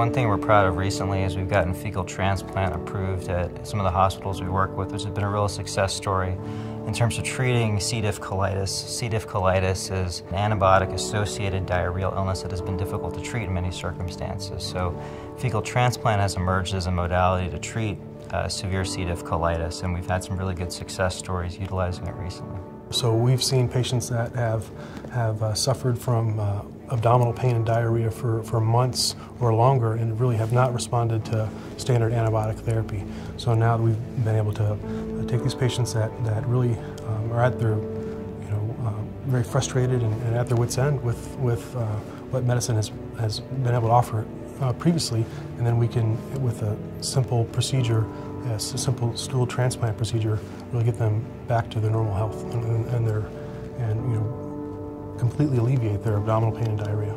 One thing we're proud of recently is we've gotten fecal transplant approved at some of the hospitals we work with, which has been a real success story. In terms of treating C. diff colitis, C. diff colitis is an antibiotic-associated diarrheal illness that has been difficult to treat in many circumstances. So fecal transplant has emerged as a modality to treat uh, severe C. diff colitis, and we've had some really good success stories utilizing it recently. So we've seen patients that have, have uh, suffered from uh, abdominal pain and diarrhea for, for months or longer and really have not responded to standard antibiotic therapy. So now that we've been able to uh, take these patients that, that really um, are at their, you know, uh, very frustrated and, and, at their wits' end with, with uh, what medicine has, has been able to offer uh, previously, and then we can, with a simple procedure, a simple stool transplant procedure, really get them back to their normal health and, and, and their, and you know, completely alleviate their abdominal pain and diarrhea.